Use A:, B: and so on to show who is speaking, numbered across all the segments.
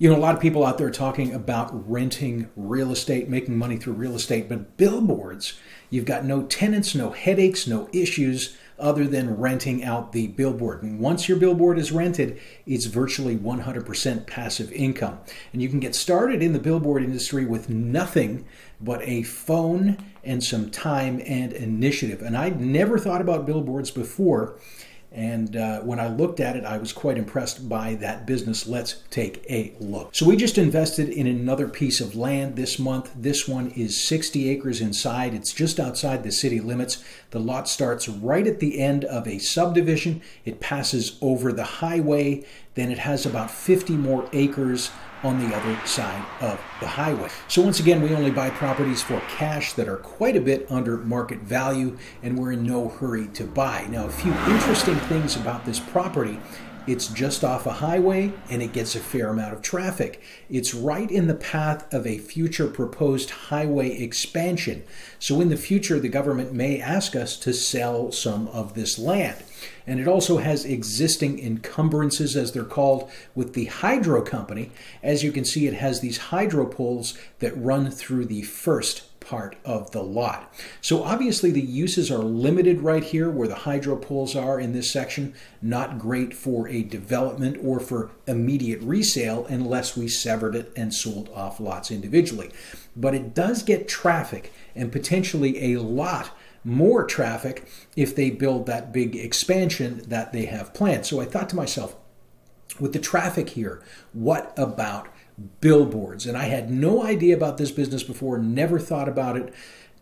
A: You know, a lot of people out there talking about renting real estate, making money through real estate, but billboards, you've got no tenants, no headaches, no issues other than renting out the billboard. And once your billboard is rented, it's virtually 100% passive income. And you can get started in the billboard industry with nothing but a phone and some time and initiative. And I'd never thought about billboards before and uh, when I looked at it, I was quite impressed by that business. Let's take a look. So, we just invested in another piece of land this month. This one is 60 acres inside, it's just outside the city limits. The lot starts right at the end of a subdivision, it passes over the highway, then it has about 50 more acres on the other side of the highway. So, once again, we only buy properties for cash that are quite a bit under market value, and we're in no hurry to buy. Now, a few interesting things about this property it's just off a highway and it gets a fair amount of traffic. It's right in the path of a future proposed highway expansion. So, in the future, the government may ask us to sell some of this land. And it also has existing encumbrances, as they're called, with the hydro company. As you can see, it has these hydro poles that run through the first part of the lot. So obviously the uses are limited right here where the hydro poles are in this section. Not great for a development or for immediate resale unless we severed it and sold off lots individually. But it does get traffic and potentially a lot more traffic if they build that big expansion that they have planned. So I thought to myself, with the traffic here, what about billboards. And I had no idea about this business before, never thought about it,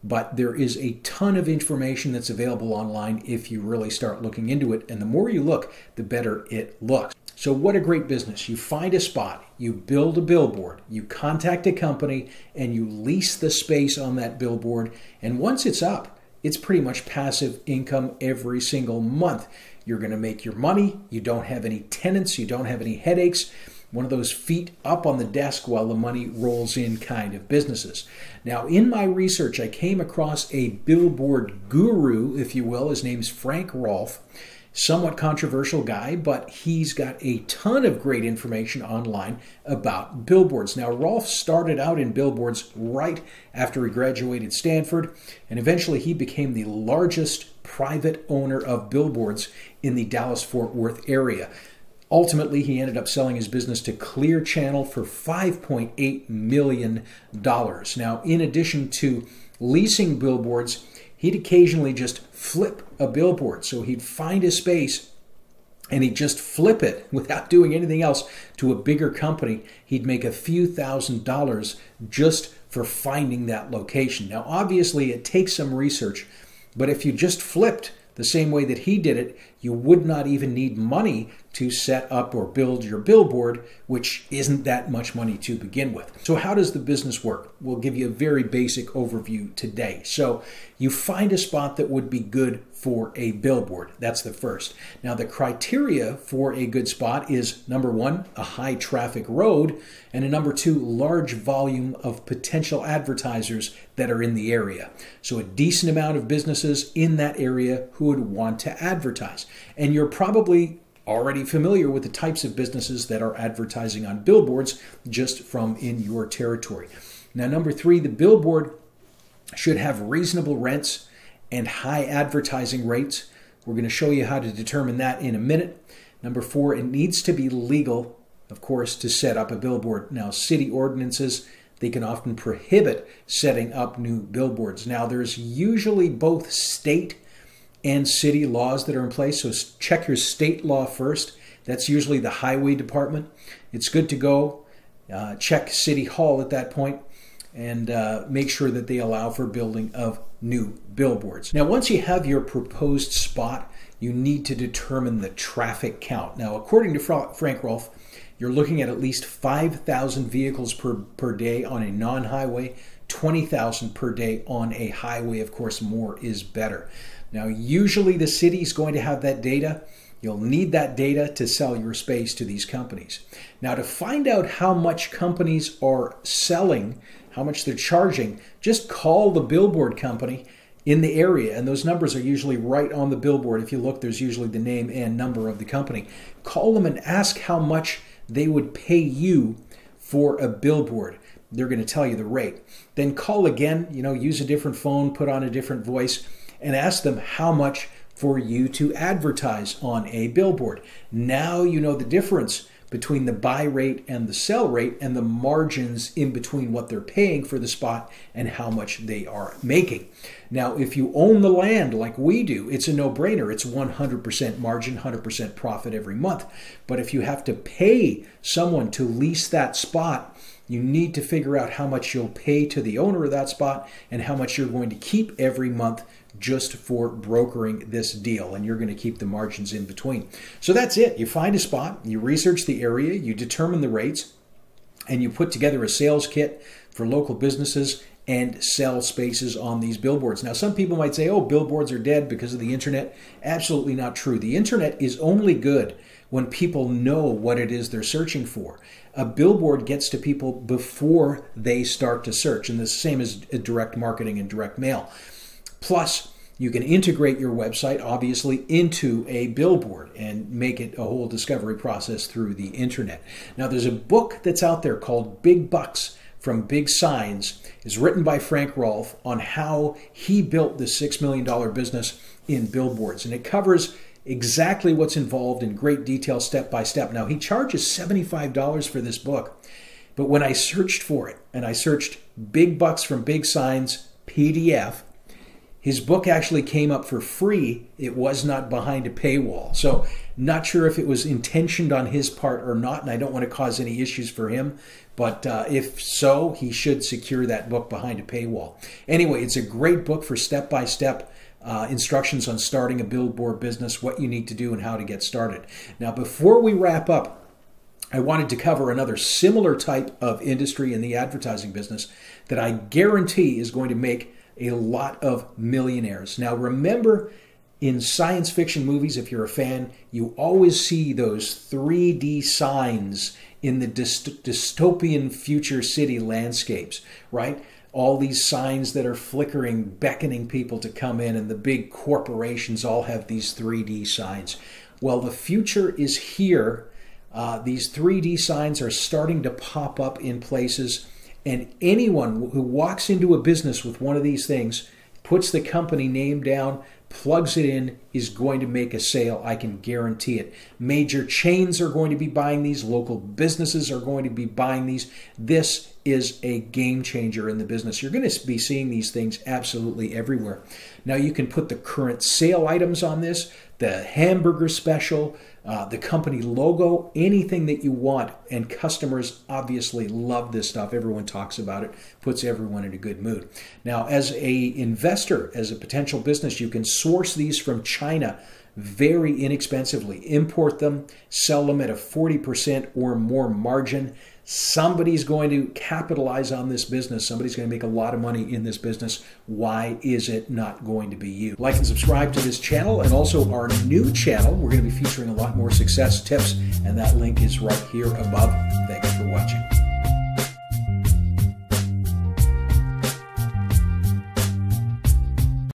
A: but there is a ton of information that's available online if you really start looking into it. And the more you look, the better it looks. So, what a great business. You find a spot, you build a billboard, you contact a company, and you lease the space on that billboard. And once it's up, it's pretty much passive income every single month. You're going to make your money. You don't have any tenants, you don't have any headaches one of those feet up on the desk while the money rolls in kind of businesses. Now, in my research, I came across a billboard guru, if you will. His name's Frank Rolfe. Somewhat controversial guy, but he's got a ton of great information online about billboards. Now, Rolfe started out in billboards right after he graduated Stanford, and eventually he became the largest private owner of billboards in the Dallas Fort Worth area. Ultimately, he ended up selling his business to Clear Channel for $5.8 million. Now, in addition to leasing billboards, he'd occasionally just flip a billboard. So he'd find a space and he'd just flip it without doing anything else to a bigger company. He'd make a few thousand dollars just for finding that location. Now, obviously, it takes some research, but if you just flipped the same way that he did it, you would not even need money to set up or build your billboard, which isn't that much money to begin with. So, how does the business work? We'll give you a very basic overview today. So, you find a spot that would be good for a billboard. That's the first. Now, the criteria for a good spot is number one, a high traffic road, and a number two, large volume of potential advertisers that are in the area. So, a decent amount of businesses in that area who would want to advertise. And you're probably already familiar with the types of businesses that are advertising on billboards just from in your territory. Now, number three, the billboard should have reasonable rents and high advertising rates. We're going to show you how to determine that in a minute. Number four, it needs to be legal, of course, to set up a billboard. Now, city ordinances, they can often prohibit setting up new billboards. Now, there's usually both state and city laws that are in place. So check your state law first. That's usually the highway department. It's good to go. Uh, check city hall at that point and uh, make sure that they allow for building of new billboards. Now, once you have your proposed spot, you need to determine the traffic count. Now, according to Frank Rolfe, you're looking at at least 5,000 vehicles per, per day on a non highway, 20,000 per day on a highway. Of course, more is better. Now, usually the city is going to have that data. You'll need that data to sell your space to these companies. Now, to find out how much companies are selling, how much they're charging, just call the billboard company in the area. And those numbers are usually right on the billboard. If you look, there's usually the name and number of the company. Call them and ask how much they would pay you for a billboard. They're going to tell you the rate. Then call again, you know, use a different phone, put on a different voice, and ask them how much for you to advertise on a billboard. Now you know the difference between the buy rate and the sell rate and the margins in between what they're paying for the spot and how much they are making. Now, if you own the land like we do, it's a no brainer. It's 100% margin, 100% profit every month. But if you have to pay someone to lease that spot, you need to figure out how much you'll pay to the owner of that spot and how much you're going to keep every month just for brokering this deal, and you're going to keep the margins in between. So that's it. You find a spot, you research the area, you determine the rates, and you put together a sales kit for local businesses and sell spaces on these billboards. Now, some people might say, oh, billboards are dead because of the internet. Absolutely not true. The internet is only good when people know what it is they're searching for. A billboard gets to people before they start to search, and the same as direct marketing and direct mail. Plus, you can integrate your website, obviously, into a billboard and make it a whole discovery process through the internet. Now, there's a book that's out there called Big Bucks from Big Signs. is written by Frank Rolfe on how he built this $6 million business in billboards. And it covers exactly what's involved in great detail, step by step. Now, he charges $75 for this book. But when I searched for it, and I searched Big Bucks from Big Signs PDF, his book actually came up for free. It was not behind a paywall. So, not sure if it was intentioned on his part or not, and I don't want to cause any issues for him. But uh, if so, he should secure that book behind a paywall. Anyway, it's a great book for step by step instructions on starting a billboard business, what you need to do, and how to get started. Now, before we wrap up, I wanted to cover another similar type of industry in the advertising business that I guarantee is going to make a lot of millionaires. Now, remember, in science fiction movies, if you're a fan, you always see those 3D signs in the dyst- dystopian future city landscapes, right? All these signs that are flickering, beckoning people to come in, and the big corporations all have these 3D signs. Well, the future is here. Uh, these 3D signs are starting to pop up in places and anyone who walks into a business with one of these things, puts the company name down, plugs it in, is going to make a sale. I can guarantee it. Major chains are going to be buying these, local businesses are going to be buying these. This is a game changer in the business. You're going to be seeing these things absolutely everywhere. Now, you can put the current sale items on this, the hamburger special, uh, the company logo, anything that you want. And customers obviously love this stuff. Everyone talks about it, puts everyone in a good mood. Now, as a investor, as a potential business, you can source these from China very inexpensively, import them, sell them at a 40% or more margin. Somebody's going to capitalize on this business. Somebody's going to make a lot of money in this business. Why is it not going to be you? Like and subscribe to this channel and also our new channel. We're going to be featuring a lot more success tips, and that link is right here above. Thanks for watching.